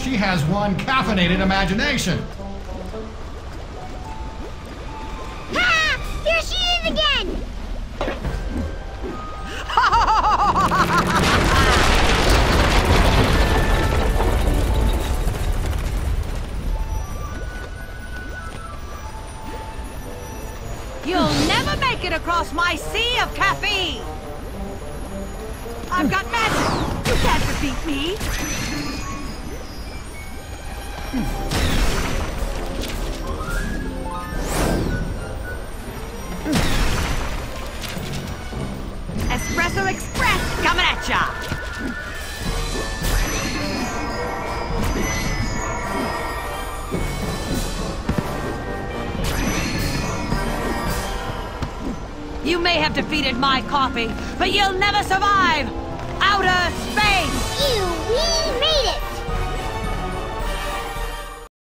She has one caffeinated imagination. Ha! Here she is again! You'll never make it across my sea of caffeine! I've got magic! You can't defeat me! Espresso Express coming at ya! You may have defeated my coffee, but you'll never survive!